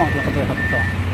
Waktu 错